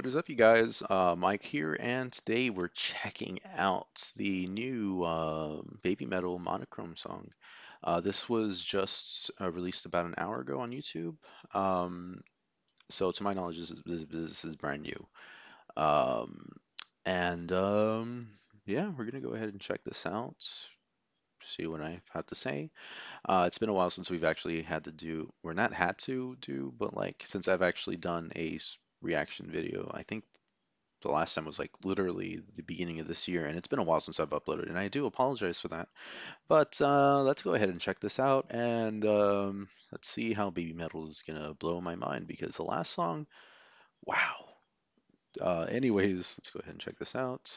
What is up, you guys? Uh, Mike here, and today we're checking out the new uh, Baby Metal Monochrome song. Uh, this was just uh, released about an hour ago on YouTube. Um, so, to my knowledge, this is, this, is brand new. Um, and um, yeah, we're gonna go ahead and check this out, see what I have to say. Uh, it's been a while since we've actually had to do, or not had to do, but like since I've actually done a reaction video. I think the last time was like literally the beginning of this year, and it's been a while since I've uploaded, and I do apologize for that. But uh, let's go ahead and check this out, and um, let's see how Baby Metal is gonna blow my mind because the last song, wow. Uh, anyways, let's go ahead and check this out.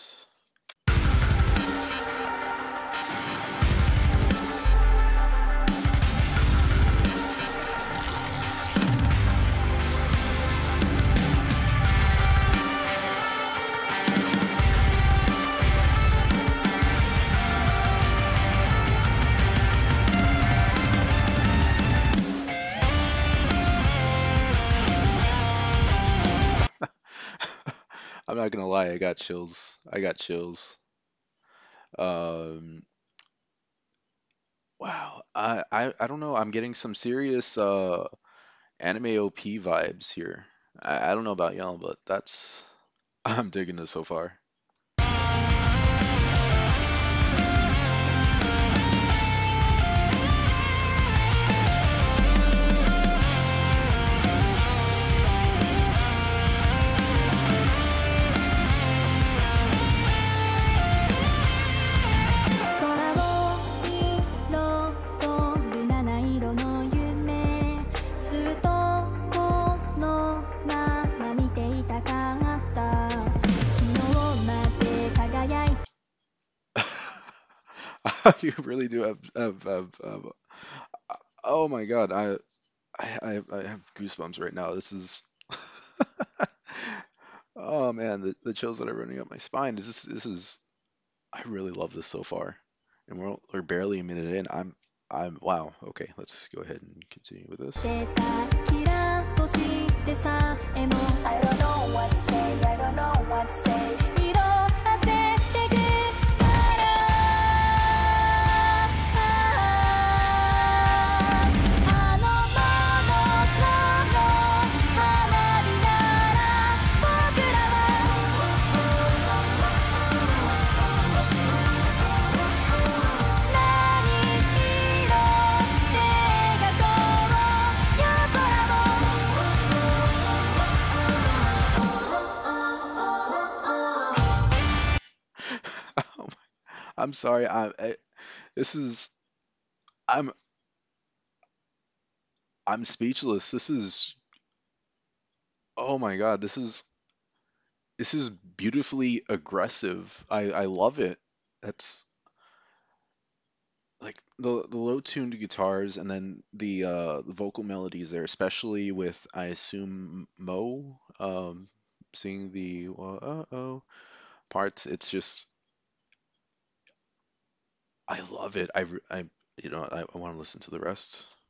Gonna lie, I got chills. I got chills. Um, wow. I, I I don't know. I'm getting some serious uh anime OP vibes here. I, I don't know about y'all, but that's I'm digging this so far. You really do have, have, have, have oh my God, I, I I have goosebumps right now. This is oh man, the, the chills that are running up my spine. This is this is I really love this so far. And we're we're barely a minute in. I'm I'm wow. Okay, let's go ahead and continue with this. I'm sorry. I, I this is I'm I'm speechless. This is oh my God. This is this is beautifully aggressive. I I love it. That's like the the low tuned guitars and then the uh the vocal melodies there, especially with I assume Mo um singing the uh oh parts. It's just I love it. I I you know I, I want to listen to the rest.「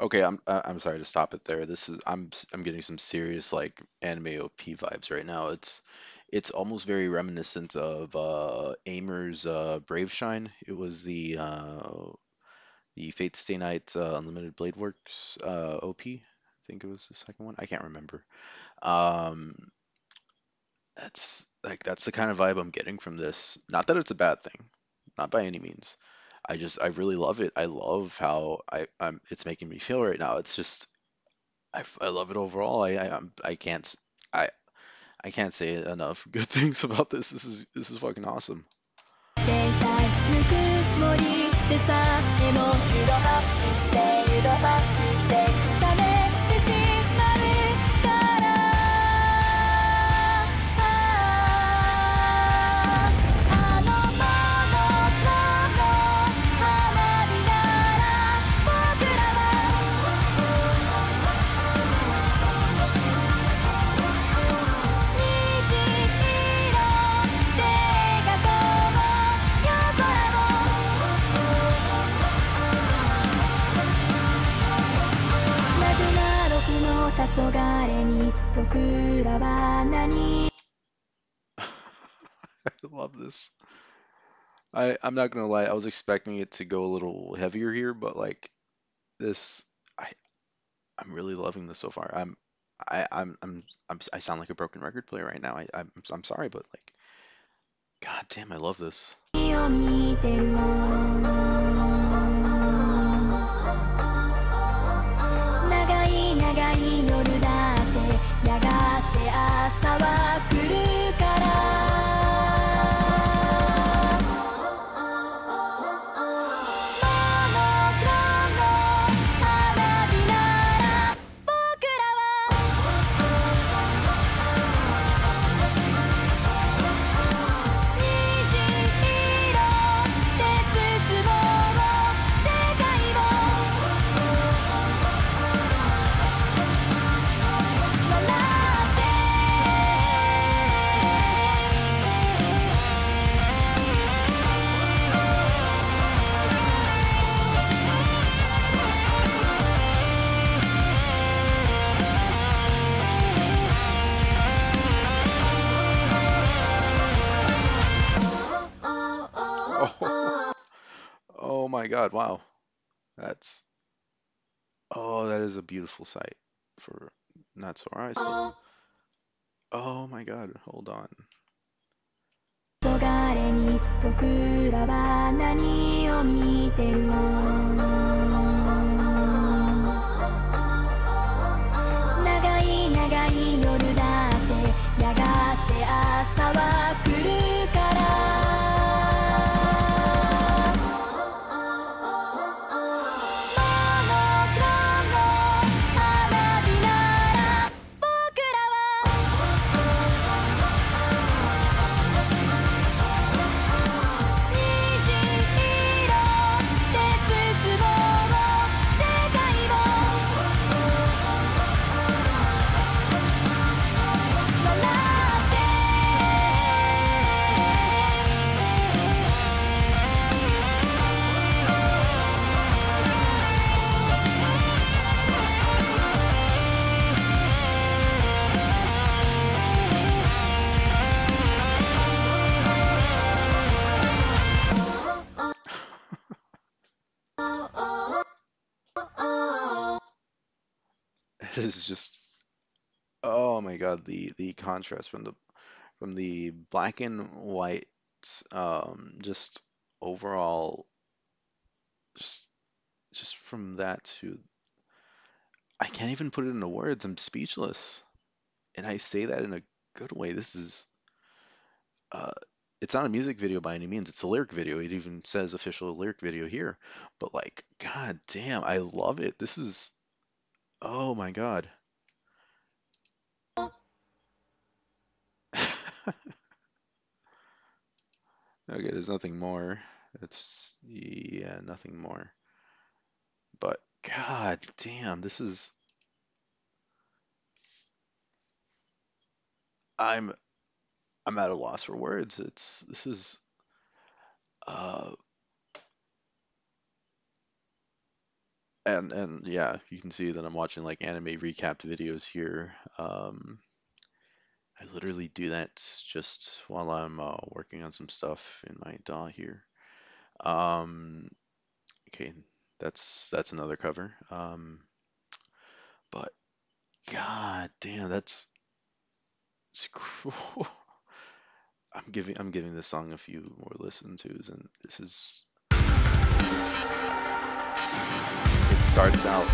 Okay, I'm I- I'm sorry to stop it there. This is I'm I'm getting some serious like anime OP vibes right now. It's it's almost very reminiscent of uh Aimer's uh Brave Shine. It was the uh the Fate Stay Night uh, Unlimited Blade Works uh OP. I think it was the second one. I can't remember. Um that's like that's the kind of vibe I'm getting from this. Not that it's a bad thing, not by any means. I just I really love it. I love how I I'm it's making me feel right now. It's just I, I love it overall. I I I'm- I can't I I can't say enough good things about this. This is this is fucking awesome. I love this. I I'm not gonna lie, I was expecting it to go a little heavier here, but like this, I I'm really loving this so far. I'm I I'm I'm, I'm I sound like a broken record player right now. I I'm I'm sorry, but like, god damn, I love this. god, wow. That's oh, that is a beautiful sight for not so eyes, but oh my god, hold on. 黄昏に僕らは何を見てる長 is just oh my god, the the contrast from the from the black and white um just overall just just from that to I can't even put it into words. I'm speechless. And I say that in a good way. This is uh it's not a music video by any means. It's a lyric video. It even says official lyric video here. But like, god damn, I love it. This is oh my god. Okay, there's nothing more. It's yeah, nothing more. But god damn, this is I'm I'm at a loss for words. It's this is uh and and yeah, you can see that I'm watching like anime recapped videos here. Um I literally do that just while I'm uh, working on some stuff in my DAW here. Um okay, that's that's another cover. Um but god damn, that's it's cruel. I'm giving I'm giving this song a few more listen tos, and this is starts out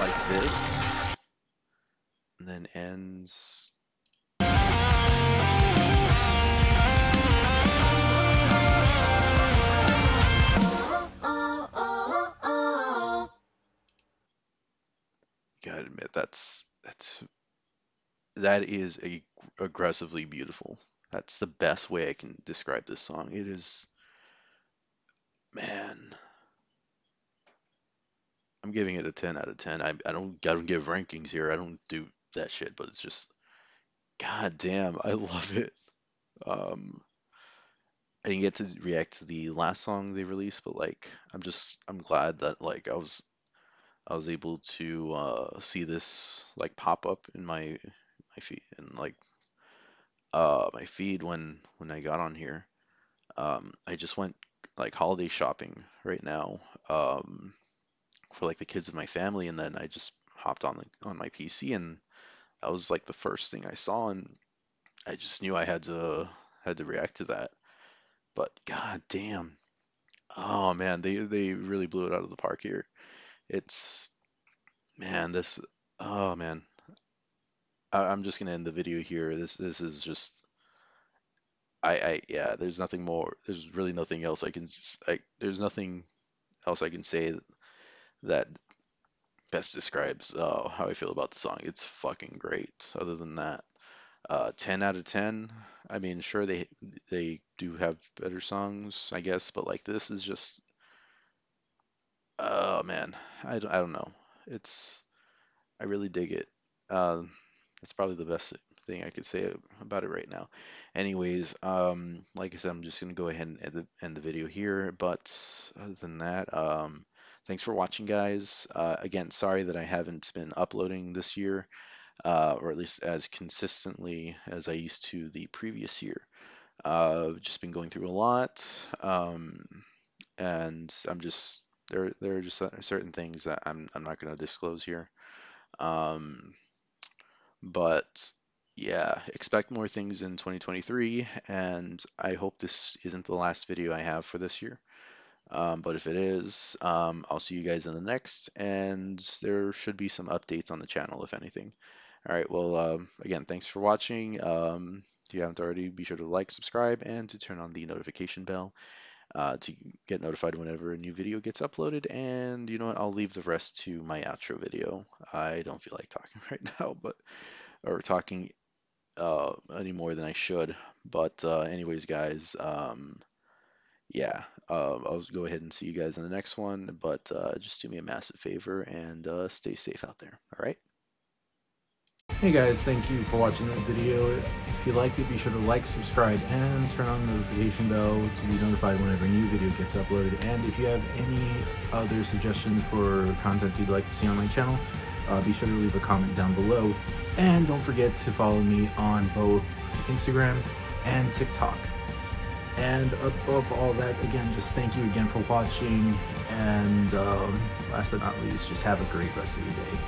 like this, and then ends. Gotta admit that's that's that is a aggressively beautiful. That's the best way I can describe this song. It is man. I'm giving it a 10 out of 10. I, I don't I don't give rankings here. I don't do that shit, but it's just god damn, I love it. Um I didn't get to react to the last song they released, but like I'm just I'm glad that like I was I was able to uh, see this like pop up in my my feed and like uh my feed when when I got on here. Um, I just went like holiday shopping right now um, for like the kids of my family, and then I just hopped on the on my PC, and that was like the first thing I saw, and I just knew I had to had to react to that. But god damn, oh man, they they really blew it out of the park here. It's man, this oh man, I, I'm just gonna end the video here. This this is just I I yeah. There's nothing more. There's really nothing else I can I, there's nothing else I can say that best describes uh, how I feel about the song. It's fucking great. Other than that, uh, 10 out of 10. I mean, sure they they do have better songs, I guess, but like this is just oh man, I don't, I don't know. It's I really dig it. Uh, that's probably the best thing I could say about it right now. Anyways, um, like I said, I'm just gonna go ahead and end the, end the video here. But other than that, um, thanks for watching, guys. Uh, again, sorry that I haven't been uploading this year, uh, or at least as consistently as I used to the previous year. Uh, just been going through a lot, um, and I'm just there. There are just certain things that I'm I'm not gonna disclose here. Um, but yeah, expect more things in 2023, and I hope this isn't the last video I have for this year. Um, but if it is, um, I'll see you guys in the next, and there should be some updates on the channel, if anything. All right, well, um, again, thanks for watching. Um, if you haven't already, be sure to like, subscribe, and to turn on the notification bell uh, to get notified whenever a new video gets uploaded. And you know what? I'll leave the rest to my outro video. I don't feel like talking right now, but or talking uh, any more than I should. But uh, anyways, guys, um, yeah, uh, I'll go ahead and see you guys in the next one. But uh, just do me a massive favor and uh, stay safe out there. All right. Hey guys, thank you for watching that video. If you liked it, be sure to like, subscribe, and turn on the notification bell to be notified whenever a new video gets uploaded. And if you have any other suggestions for content you'd like to see on my channel, uh, be sure to leave a comment down below. And don't forget to follow me on both Instagram and TikTok. And above all that, again, just thank you again for watching. And um, last but not least, just have a great rest of your day.